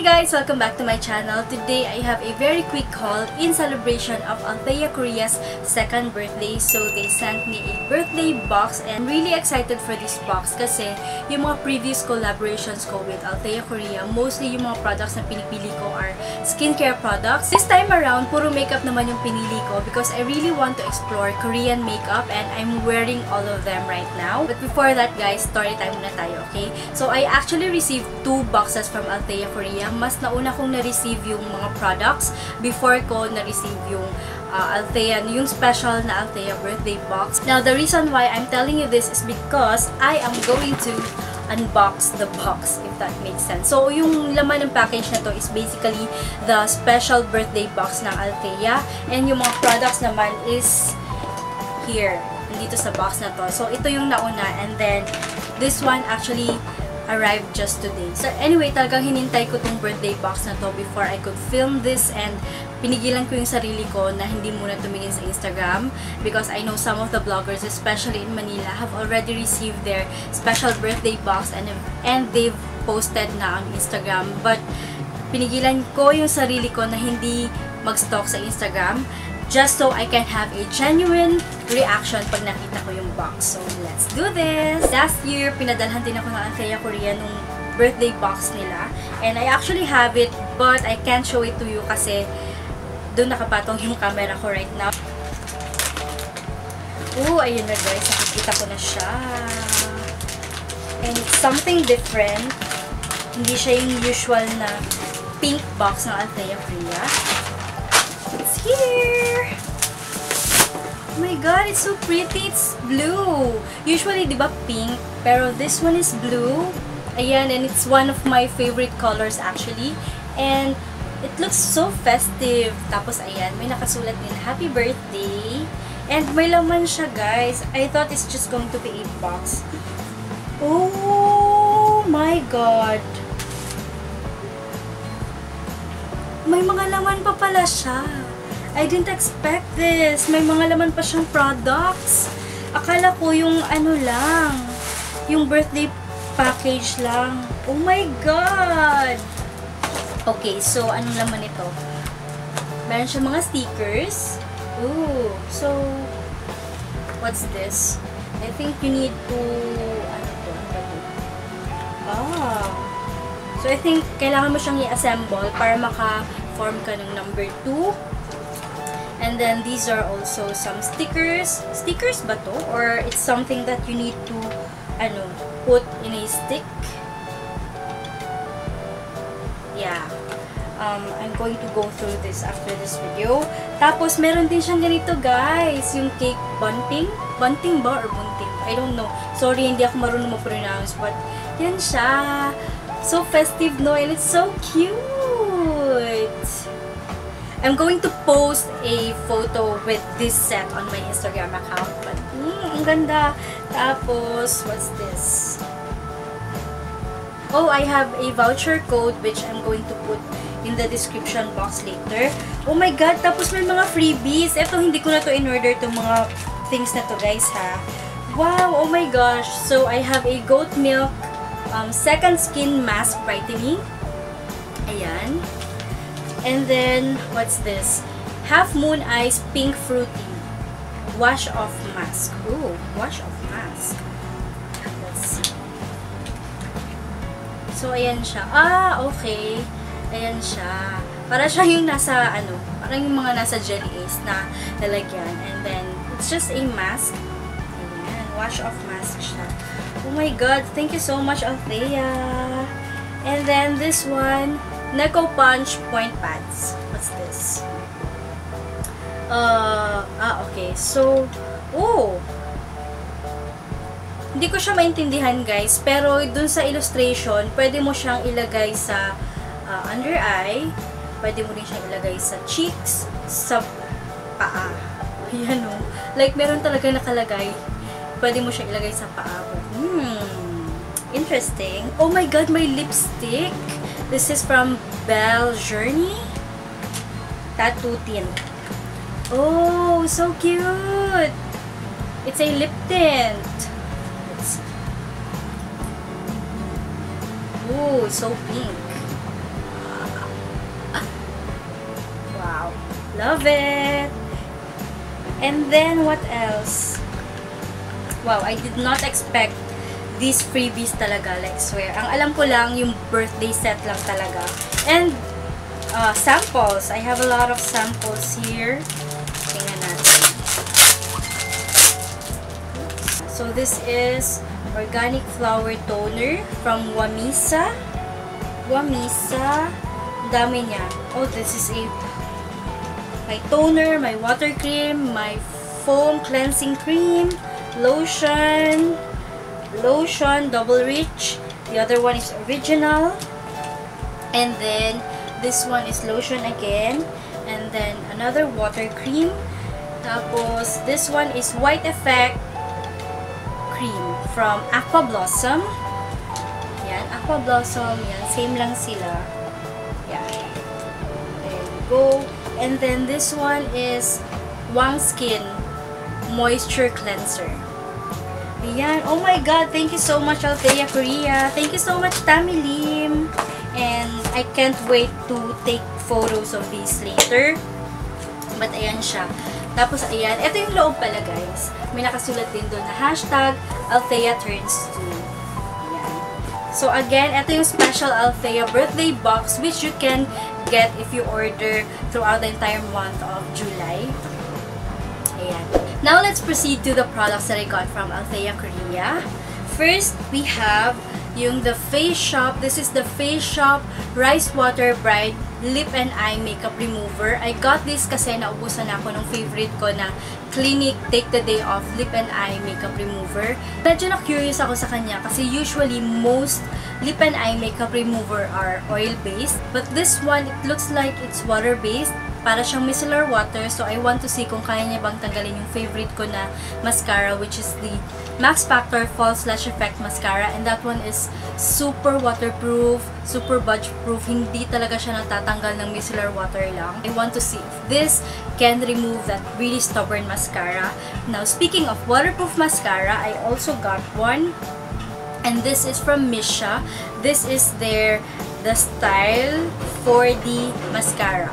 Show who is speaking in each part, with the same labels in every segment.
Speaker 1: Hi guys! Welcome back to my channel. Today, I have a very quick haul in celebration of Althea Korea's second birthday. So, they sent me a birthday box and I'm really excited for this box kasi yung mga previous collaborations ko with Althea Korea, mostly yung mga products na pinipili ko are skincare products. This time around, puro makeup naman yung pinili ko because I really want to explore Korean makeup and I'm wearing all of them right now. But before that guys, story time muna tayo, okay? So, I actually received two boxes from Althea Korea. Mas nauna kong na-receive yung mga products before ko na-receive yung uh, Althea, yung special na Althea birthday box. Now, the reason why I'm telling you this is because I am going to unbox the box, if that makes sense. So, yung laman ng package na to is basically the special birthday box ng Althea. And yung mga products naman is here, dito sa box na to. So, ito yung nauna. And then, this one actually arrived just today. So anyway, talagang hinintay ko tong birthday box na to before I could film this and pinigilan ko yung sarili ko na hindi muna tumingin sa Instagram because I know some of the bloggers, especially in Manila, have already received their special birthday box and, and they've posted na on Instagram. But pinigilan ko yung sarili ko na hindi mag-stalk sa Instagram just so I can have a genuine reaction pag nakita ko yung box. So, let's do this! Last year, pinadalhan din ako ng Anthea Korea nung birthday box nila. And I actually have it, but I can't show it to you kasi doon nakapatong yung camera ko right now. Ooh, ayun na guys. Nakikita ko na siya. And something different. Hindi siya yung usual na pink box ng Althea Korea. It's here! My god, it's so pretty. It's blue. Usually, di ba pink? Pero this one is blue. Ayan, and it's one of my favorite colors actually. And it looks so festive. Tapos, ayan, may nakasulat din, Happy Birthday. And may laman siya, guys. I thought it's just going to be a box. Oh my god. May mga laman pa pala siya. I didn't expect this. May mga laman pa siyang products. Akala ko yung ano lang, yung birthday package lang. Oh my God! Okay, so anong laman ito? Meron siya mga stickers. Ooh, so what's this? I think you need to ano to? Ah. So I think kailangan mo siyang i-assemble para maka-form ka ng number 2. Then these are also some stickers. Stickers ba to? Or it's something that you need to ano, put in a stick? Yeah. Um, I'm going to go through this after this video. Tapos, meron din siyang ganito, guys. Yung cake bunting. Bunting ba or bunting? I don't know. Sorry, hindi ako marunong ma-pronounce. But, yan siya. So festive, no? And it's so cute. I'm going to post a photo with this set on my Instagram account. But, mm, ang ganda. Tapos, what's this? Oh, I have a voucher code which I'm going to put in the description box later. Oh my God! Tapos may mga freebies. Ito, hindi ko na to in-order itong mga things na to, guys, ha? Wow! Oh my gosh! So, I have a goat milk um, second skin mask brightening. Ayan. And then, what's this? Half Moon Eyes Pink Fruity Wash Off Mask. Ooh, Wash Off Mask. Let's see. So, ayan siya. Ah, okay. Ayan siya. Para siya yung nasa, ano, parang yung mga nasa jelly ace na lalagyan. And then, it's just a mask. Ayan. Wash off mask siya. Oh my god. Thank you so much, Althea. And then, this one, Neko Punch Point Pads. What's this? Uh, ah, okay. So, oh! Hindi ko siya maintindihan, guys. Pero, dun sa illustration, pwede mo siyang ilagay sa uh, under eye. Pwede mo rin siyang ilagay sa cheeks, sa paa. Ayan o. Like, meron talaga nakalagay. Pwede mo siyang ilagay sa paa. Hmm. Interesting. Oh my God, my lipstick. This is from Belle Journey Tattoo Tint. Oh, so cute! It's a lip tint. Oh, it's so pink. Wow. Love it! And then what else? Wow, I did not expect these freebies talaga, like swear. Ang alam ko lang, yung birthday set lang talaga. And, uh, samples. I have a lot of samples here. Tingnan natin. So, this is organic flower toner from Wamisa. Wamisa. Dami niya. Oh, this is a my toner, my water cream, my foam cleansing cream, lotion, lotion, double rich. The other one is original. And then, this one is lotion again. And then, another water cream. Tapos, this one is White Effect cream from Aqua Blossom. Yan, Aqua Blossom. Yan, same lang sila. Yan. There you go. And then this one is Wang Skin Moisture Cleanser. Ayan. Oh my God. Thank you so much, Althea Korea. Thank you so much, Tammy Lim. And I can't wait to take photos of these later. But ayan siya. Tapos ayan. Ito yung loob pala, guys. May nakasulat din doon na hashtag Althea turns 2. Ayan. So again, ito yung special Althea birthday box which you can get if you order throughout the entire month of July. Ayan. Now, let's proceed to the products that I got from Althea Korea. First, we have yung the Face Shop. This is the Face Shop Rice Water Bright Lip and Eye Makeup Remover. I got this kasi naubusan ako ng favorite ko na Clinique Take the Day Off Lip and Eye Makeup Remover. Medyo na-curious ako sa kanya kasi usually most lip and eye makeup remover are oil-based. But this one, it looks like it's water-based. Para siyang micellar water. So, I want to see kung kaya niya bang tanggalin yung favorite ko na mascara, which is the Max Factor False Lash Effect Mascara. And that one is super waterproof, super budge-proof. Hindi talaga siya natatanggal ng micellar water lang. I want to see if this can remove that really stubborn mascara. Now, speaking of waterproof mascara, I also got one and this is from Misha. This is their the style for the mascara.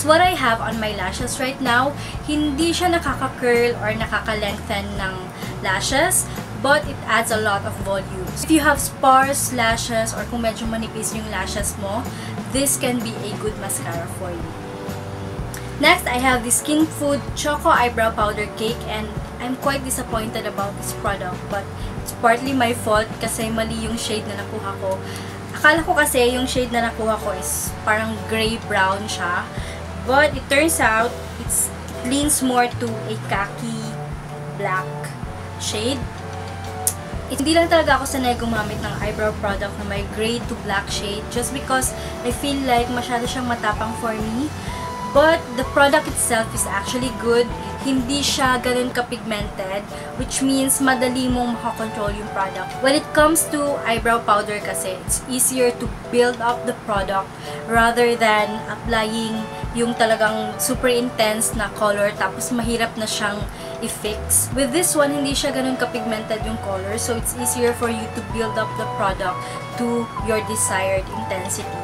Speaker 1: It's what I have on my lashes right now. Hindi siya nakaka-curl or nakaka-lengthen ng lashes, but it adds a lot of volume. If you have sparse lashes or kung medyo manipis yung lashes mo, this can be a good mascara for you. Next, I have the Skin Food Choco Eyebrow Powder Cake and I'm quite disappointed about this product but it's partly my fault kasi mali yung shade na nakuha ko. Akala ko kasi yung shade na nakuha ko is parang gray-brown siya. But it turns out, it's, it leans more to a khaki black shade. Hindi lang talaga ako sanay gumamit ng eyebrow product na may gray to black shade just because I feel like masyado siyang matapang for me. But the product itself is actually good. Hindi siya ganun ka-pigmented, which means madali mong makakontrol yung product. When it comes to eyebrow powder kasi, it's easier to build up the product rather than applying yung talagang super intense na color tapos mahirap na siyang i-fix. With this one, hindi siya ganun ka-pigmented yung color, so it's easier for you to build up the product to your desired intensity.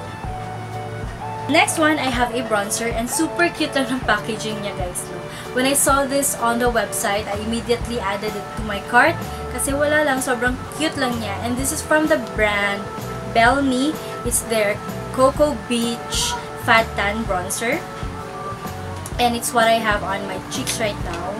Speaker 1: Next one, I have a bronzer and super cute lang ng packaging niya guys. When I saw this on the website, I immediately added it to my cart kasi wala lang, sobrang cute lang niya. And this is from the brand Bell Me. It's their Cocoa Beach Fat Tan Bronzer. And it's what I have on my cheeks right now.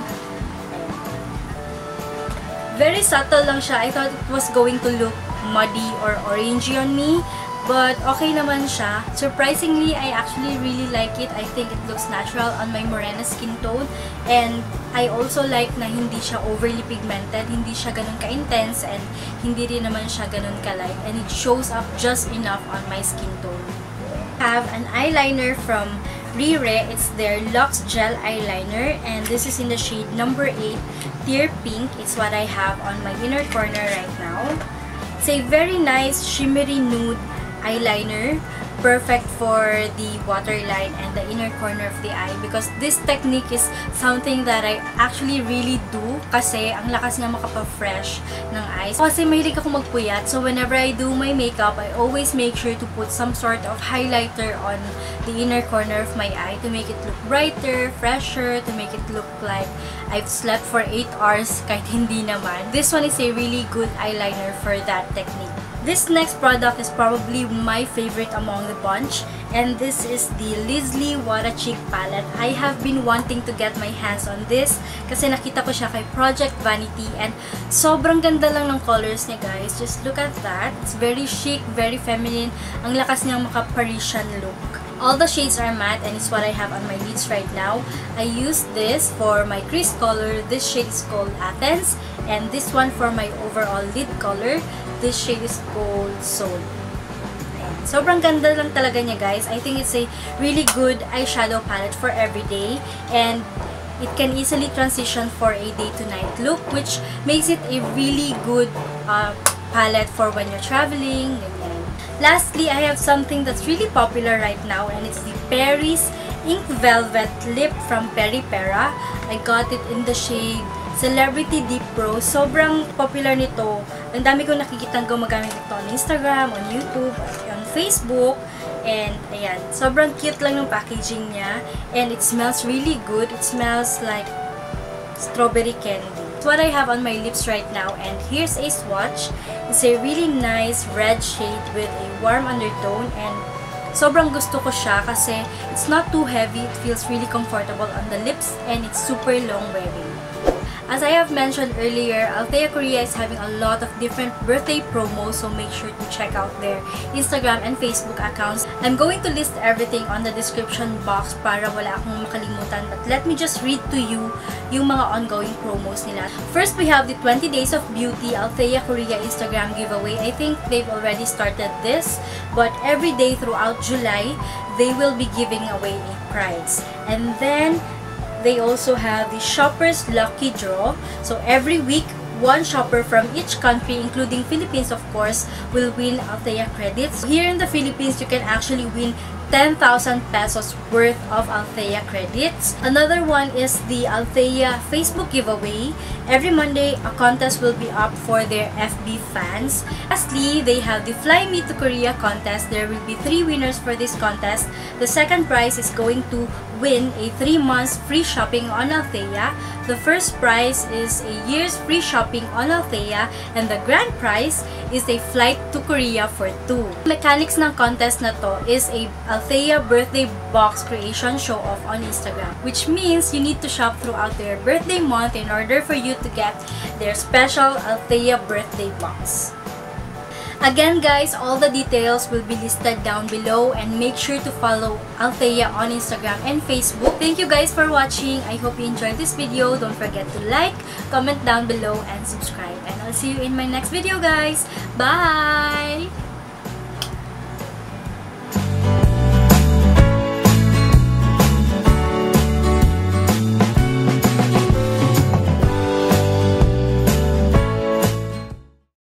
Speaker 1: Very subtle lang siya. I thought it was going to look muddy or orangey on me. But okay naman siya. Surprisingly, I actually really like it. I think it looks natural on my morena skin tone. And I also like na hindi siya overly pigmented. Hindi siya ganun ka-intense and hindi rin naman siya ganun ka-light. And it shows up just enough on my skin tone. Have an eyeliner from Rire. It's their Luxe Gel Eyeliner. And this is in the shade number 8, Tear Pink. It's what I have on my inner corner right now. It's a very nice shimmery nude eyeliner perfect for the waterline and the inner corner of the eye because this technique is something that I actually really do kasi ang lakas nga makapa-fresh ng eyes. Kasi mahilig ako magpuyat so whenever I do my makeup, I always make sure to put some sort of highlighter on the inner corner of my eye to make it look brighter, fresher, to make it look like I've slept for 8 hours kahit hindi naman. This one is a really good eyeliner for that technique. This next product is probably my favorite among the bunch and this is the Lisley Wara Cheek Palette. I have been wanting to get my hands on this kasi nakita ko siya kay Project Vanity and sobrang ganda lang ng colors niya guys. Just look at that. It's very chic, very feminine. Ang lakas niyang maka-Parisian look. All the shades are matte and it's what I have on my lids right now. I use this for my crease color. This shade is called Athens and this one for my overall lid color. This shade is called Soul. Sobrang ganda lang talaga niya guys. I think it's a really good eyeshadow palette for everyday and it can easily transition for a day to night look which makes it a really good uh, palette for when you're traveling. Lastly, I have something that's really popular right now and it's the Paris Ink Velvet Lip from Peripera. I got it in the shade Celebrity Deep Pro. Sobrang popular nito. Ang dami ko nakikita gumagamit nito on Instagram, on YouTube, on Facebook. And, ayan. Sobrang cute lang ng packaging niya. And it smells really good. It smells like strawberry candy. It's what I have on my lips right now. And here's a swatch. It's a really nice red shade with a warm undertone. And sobrang gusto ko siya kasi it's not too heavy. It feels really comfortable on the lips. And it's super long wearing. As I have mentioned earlier, Althea Korea is having a lot of different birthday promos, so make sure to check out their Instagram and Facebook accounts. I'm going to list everything on the description box para wala akong makalimutan. But let me just read to you yung mga ongoing promos nila. First, we have the 20 Days of Beauty Althea Korea Instagram giveaway. I think they've already started this, but every day throughout July, they will be giving away prize. And then, they also have the Shopper's Lucky Draw. So every week, one shopper from each country, including Philippines of course, will win Althea credits. Here in the Philippines, you can actually win 10,000 pesos worth of Althea credits. Another one is the Althea Facebook giveaway. Every Monday, a contest will be up for their FB fans. Lastly, they have the Fly Me to Korea contest. There will be three winners for this contest. The second prize is going to win a 3 months free shopping on Althea. The first prize is a year's free shopping on Althea and the grand prize is a flight to Korea for two. Mechanics ng contest na to is a Althea birthday box creation show off on Instagram which means you need to shop throughout their birthday month in order for you to get their special Althea birthday box. Again guys, all the details will be listed down below and make sure to follow Althea on Instagram and Facebook. Thank you guys for watching. I hope you enjoyed this video. Don't forget to like, comment down below, and subscribe. And I'll see you in my next video guys. Bye!